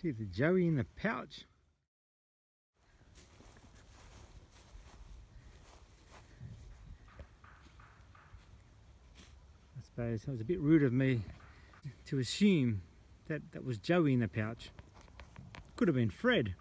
See the Joey in the pouch. I suppose it was a bit rude of me to assume that that was Joey in the pouch. Could have been Fred.